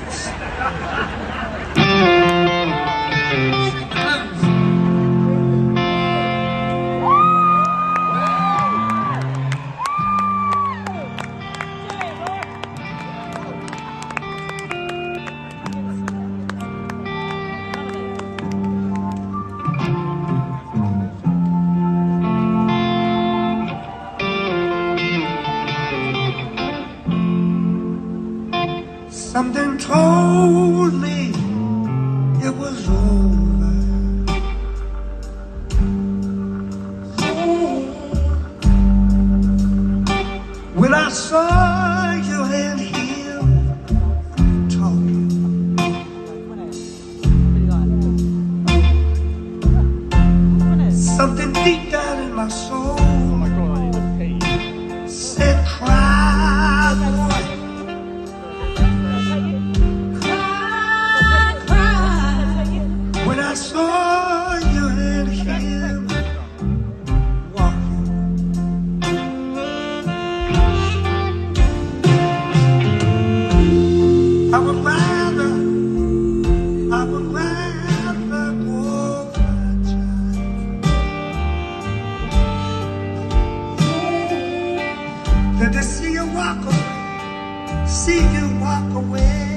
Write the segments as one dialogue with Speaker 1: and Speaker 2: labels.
Speaker 1: nuts. Something told me it was over. When I saw you and him talking, something deep down in my soul. see you walk away.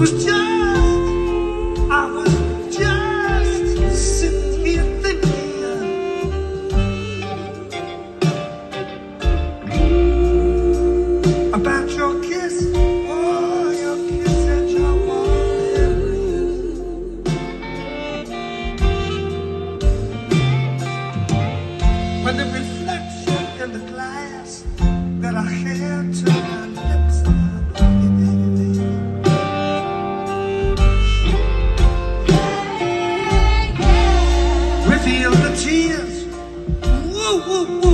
Speaker 1: was just, I was just sitting here thinking about your kiss. Oh, your kiss your when the reflection in the glass that I had tonight. woo, woo.